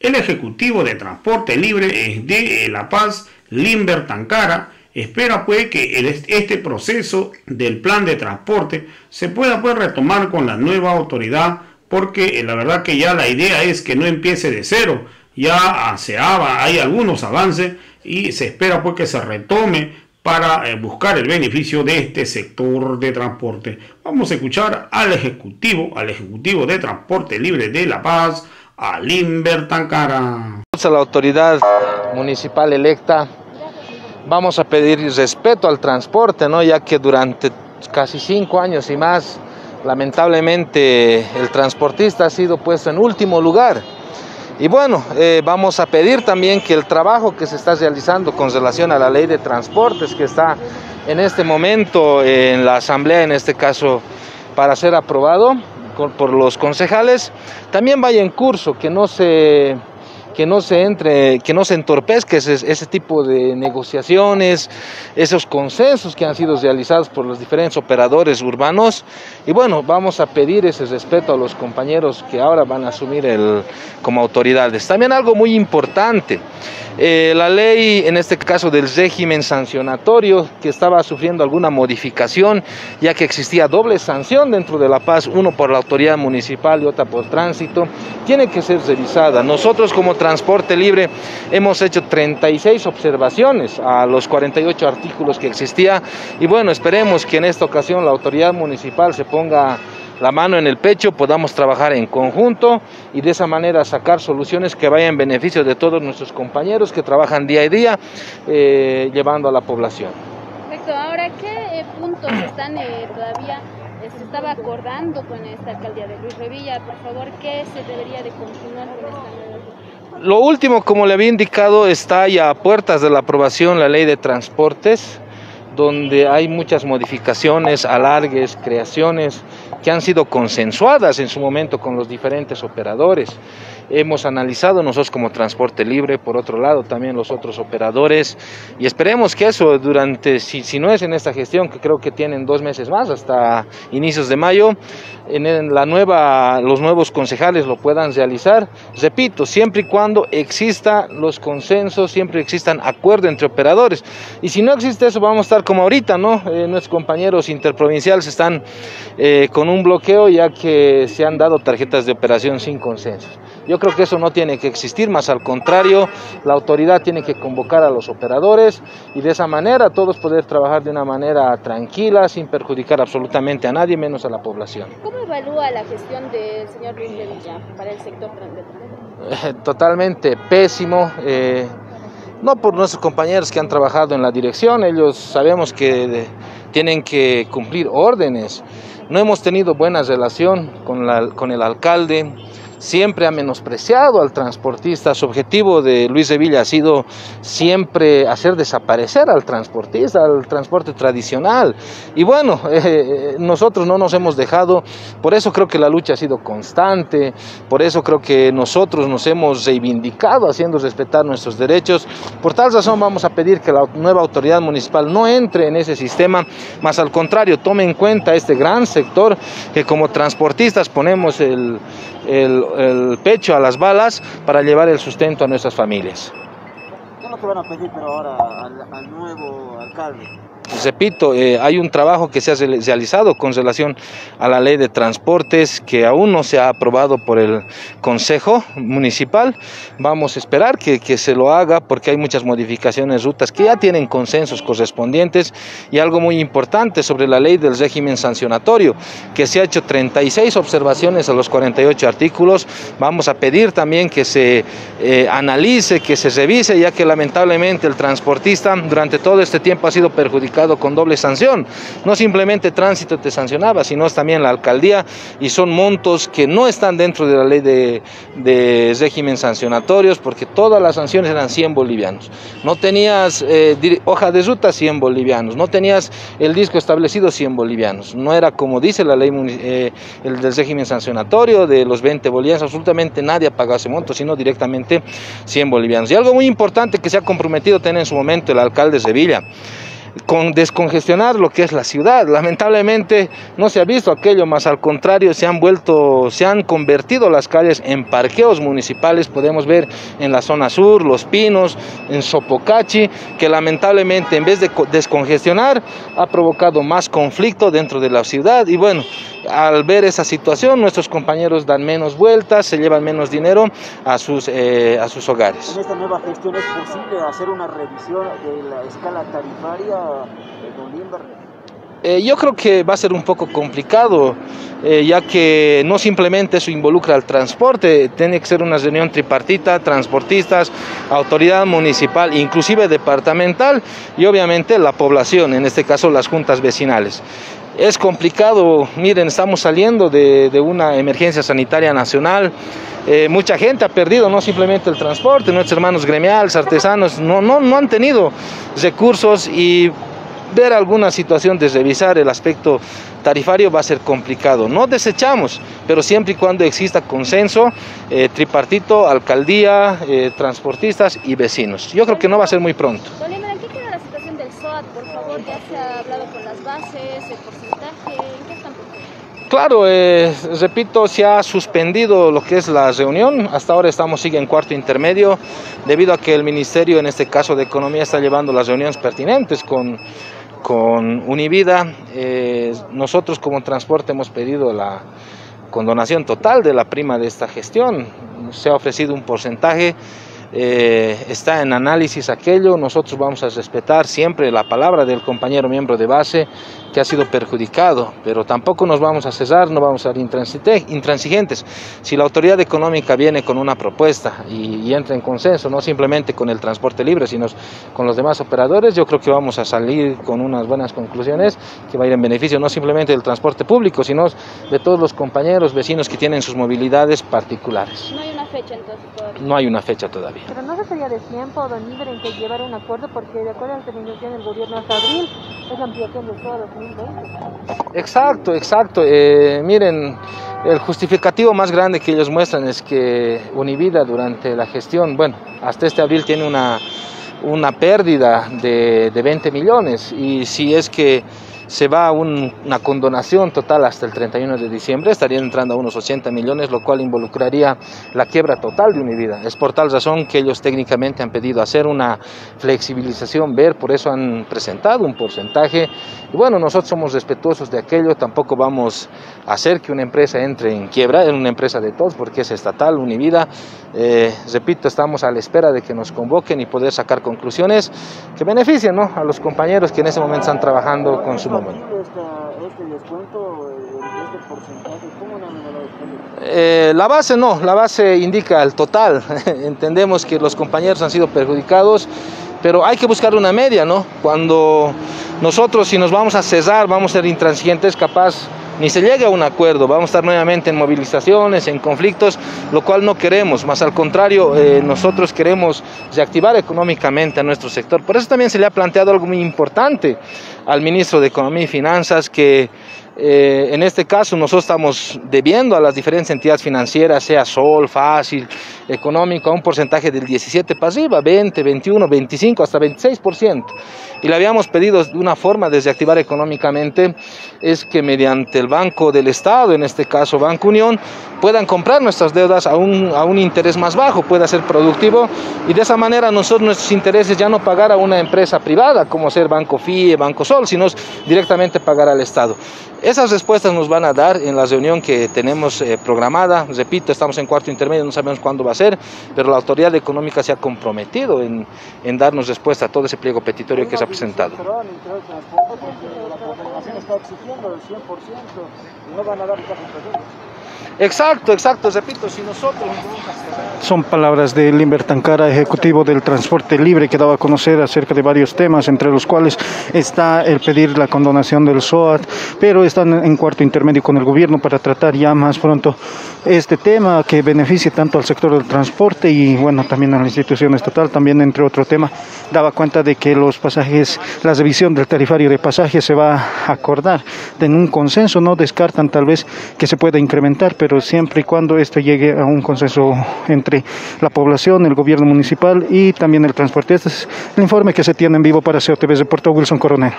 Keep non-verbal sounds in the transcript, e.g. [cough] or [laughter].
El Ejecutivo de Transporte Libre de La Paz, Limber Tancara, espera pues que este proceso del plan de transporte se pueda pues retomar con la nueva autoridad porque eh, la verdad que ya la idea es que no empiece de cero, ya se hay algunos avances y se espera pues que se retome para eh, buscar el beneficio de este sector de transporte. Vamos a escuchar al Ejecutivo, al Ejecutivo de Transporte Libre de La Paz, a Limber Tancara. A la autoridad municipal electa vamos a pedir respeto al transporte, ¿no? ya que durante casi cinco años y más, lamentablemente, el transportista ha sido puesto en último lugar. Y bueno, eh, vamos a pedir también que el trabajo que se está realizando con relación a la ley de transportes, que está en este momento en la asamblea, en este caso, para ser aprobado por los concejales, también vaya en curso, que no se que no se entre, que no se entorpezca ese, tipo de negociaciones, esos consensos que han sido realizados por los diferentes operadores urbanos. Y bueno, vamos a pedir ese respeto a los compañeros que ahora van a asumir el, como autoridades. También algo muy importante. Eh, la ley, en este caso del régimen sancionatorio, que estaba sufriendo alguna modificación, ya que existía doble sanción dentro de La Paz, uno por la autoridad municipal y otra por tránsito, tiene que ser revisada. Nosotros como Transporte Libre hemos hecho 36 observaciones a los 48 artículos que existía y bueno, esperemos que en esta ocasión la autoridad municipal se ponga la mano en el pecho, podamos trabajar en conjunto y de esa manera sacar soluciones que vayan en beneficio de todos nuestros compañeros que trabajan día a día eh, llevando a la población. Perfecto, ahora qué eh, puntos están eh, todavía, se estaba acordando con esta alcaldía de Luis Revilla, por favor, ¿qué se debería de continuar con esta Lo último, como le había indicado, está ya a puertas de la aprobación la ley de transportes donde hay muchas modificaciones, alargues, creaciones que han sido consensuadas en su momento con los diferentes operadores. Hemos analizado nosotros como transporte libre, por otro lado también los otros operadores, y esperemos que eso durante, si, si no es en esta gestión, que creo que tienen dos meses más, hasta inicios de mayo, en la nueva, los nuevos concejales lo puedan realizar. Repito, siempre y cuando existan los consensos, siempre existan acuerdos entre operadores. Y si no existe eso, vamos a estar como ahorita, ¿no? Eh, nuestros compañeros interprovinciales están eh, con un bloqueo ya que se han dado tarjetas de operación sin consenso. Yo creo que eso no tiene que existir, más al contrario, la autoridad tiene que convocar a los operadores y de esa manera todos poder trabajar de una manera tranquila, sin perjudicar absolutamente a nadie, menos a la población. ¿Cómo evalúa la gestión del señor Luis Villa para el sector [laughs] Totalmente pésimo. Eh, no por nuestros compañeros que han trabajado en la dirección, ellos sabemos que tienen que cumplir órdenes. No hemos tenido buena relación con, la, con el alcalde, siempre ha menospreciado al transportista. Su objetivo de Luis de Villa ha sido siempre hacer desaparecer al transportista, al transporte tradicional. Y bueno, [laughs] eh, nosotros no nos hemos dejado, por eso creo que la lucha ha sido constante, por eso creo que nosotros nos hemos reivindicado haciendo respetar nuestros derechos. Por tal razón vamos a pedir que la nueva autoridad municipal no entre en ese sistema, más al contrario, tome en cuenta este gran sector que como transportistas ponemos el el, pecho a las balas para llevar el sustento a nuestras familias. ¿Qué es lo que van a pedir ahora al nuevo alcalde? Repito, eh, hay un trabajo que se ha realizado con relación a la ley de transportes que aún no se ha aprobado por el Consejo Municipal. Vamos a esperar que, que se lo haga porque hay muchas modificaciones, rutas que ya tienen consensos correspondientes y algo muy importante sobre la ley del régimen sancionatorio, que se ha hecho 36 observaciones a los 48 artículos. Vamos a pedir también que se eh, analice, que se revise, ya que lamentablemente el transportista durante todo este tiempo ha sido perjudicado con doble sanción. No simplemente tránsito te sancionaba, sino también la alcaldía y son montos que no están dentro de la ley de, régimen sancionatorios porque todas las sanciones eran 100 bolivianos. No tenías eh, hoja de ruta 100 bolivianos, no tenías el disco establecido 100 bolivianos. No era como dice la ley eh, el del régimen sancionatorio de los 20 bolivianos, absolutamente nadie pagado ese monto, sino directamente 100 bolivianos. Y algo muy importante que se ha comprometido tener en su momento el alcalde de Sevilla con descongestionar lo que es la ciudad. Lamentablemente no se ha visto aquello, más al contrario se han vuelto, se han convertido las calles en parqueos municipales. Podemos ver en la zona sur, Los Pinos, en Sopocachi, que lamentablemente en vez de descongestionar ha provocado más conflicto dentro de la ciudad. Y bueno, al ver esa situación, nuestros compañeros dan menos vueltas, se llevan menos dinero a sus, eh, a sus hogares. ¿En esta nueva gestión es posible hacer una revisión de la escala tarifaria, don Limber? Eh, yo creo que va a ser un poco complicado, eh, ya que no simplemente eso involucra al transporte, tiene que ser una reunión tripartita, transportistas, autoridad municipal, inclusive departamental y obviamente la población, en este caso las juntas vecinales. Es complicado, miren, estamos saliendo de, una emergencia sanitaria nacional. Eh, mucha gente ha perdido no simplemente el transporte, nuestros hermanos gremiales, artesanos, no, no, no han tenido recursos y ver alguna situación de revisar el aspecto tarifario va a ser complicado. No desechamos, pero siempre y cuando exista consenso eh, tripartito, alcaldía, eh, transportistas y vecinos. Yo creo que no va a ser muy pronto. por favor? ¿Ya se ha hablado con las bases, el porcentaje? ¿En qué están Claro, eh, repito, se ha suspendido lo que es la reunión. Hasta ahora estamos sigue en cuarto intermedio, debido a que el Ministerio, en este caso de Economía, está llevando las reuniones pertinentes con, con Univida. Eh, nosotros como transporte hemos pedido la condonación total de la prima de esta gestión. Se ha ofrecido un porcentaje eh, está en análisis aquello, nosotros vamos a respetar siempre la palabra del compañero miembro de base que ha sido perjudicado, pero tampoco nos vamos a cesar, no vamos a ser intransigentes. Si la autoridad económica viene con una propuesta y, entra en consenso, no simplemente con el transporte libre, sino con los demás operadores, yo creo que vamos a salir con unas buenas conclusiones que va a ir en beneficio no simplemente del transporte público, sino de todos los compañeros, vecinos que tienen sus movilidades particulares. No hay una fecha entonces todavía. No hay una fecha todavía. Pero no se sería de tiempo, don Iber, en que llevar un acuerdo, porque de acuerdo a la terminación del gobierno hasta abril, es la ampliación de todo 2020. Exacto, exacto. Eh, miren, el justificativo más grande que ellos muestran es que Univida durante la gestión, bueno, hasta este abril tiene una, una pérdida de, de 20 millones y si es que se va a una condonación total hasta el 31 de diciembre, estarían entrando a unos 80 millones, lo cual involucraría la quiebra total de Univida. Es por tal razón que ellos técnicamente han pedido hacer una flexibilización, ver, por eso han presentado un porcentaje. Y bueno, nosotros somos respetuosos de aquello, tampoco vamos a hacer que una empresa entre en quiebra, es una empresa de todos porque es estatal, Univida. Eh, repito, estamos a la espera de que nos convoquen y poder sacar conclusiones que beneficien a los compañeros que en ese momento están trabajando con su eh, la base no, la base indica el total. [laughs] Entendemos que los compañeros han sido perjudicados, pero hay que buscar una media, ¿no? Cuando nosotros si nos vamos a cesar, vamos a ser intransigentes, capaz ni se llegue a un acuerdo, vamos a estar nuevamente en movilizaciones, en conflictos, lo cual no queremos, más al contrario, eh, nosotros queremos reactivar económicamente a nuestro sector. Por eso también se le ha planteado algo muy importante al ministro de Economía y Finanzas que eh, en este caso nosotros estamos debiendo a las diferentes entidades financieras, sea Sol, Fácil, Económico, a un porcentaje del 17 pasiva, 20, 21, 25, hasta 26%. Y le habíamos pedido de una forma de reactivar económicamente, es que mediante el Banco del Estado, en este caso Banco Unión, puedan comprar nuestras deudas a un, a un interés más bajo, pueda ser productivo y de esa manera nosotros nuestros intereses ya no pagar a una empresa privada como ser Banco FIE, Banco Sol, sino directamente pagar al Estado. Esas respuestas nos van a dar en la reunión que tenemos eh, programada. Repito, estamos en cuarto intermedio, no sabemos cuándo va a ser, pero la autoridad económica se ha comprometido en, en darnos respuesta a todo ese pliego petitorio que se ha presentado. Exacto, exacto, repito, si nosotros... Son palabras de Limber Tancara, ejecutivo del transporte libre, que daba a conocer acerca de varios temas, entre los cuales está el pedir la condonación del SOAT, pero están en cuarto intermedio con el gobierno para tratar ya más pronto este tema que beneficie tanto al sector del transporte y bueno, también a la institución estatal, también entre otro tema, daba cuenta de que los pasajes, la revisión del tarifario de pasajes se va a acordar. En un consenso, no descartan tal vez que se pueda incrementar pero siempre y cuando este llegue a un consenso entre la población, el gobierno municipal y también el transporte. Este es el informe que se tiene en vivo para COTV de Puerto Wilson Coronel.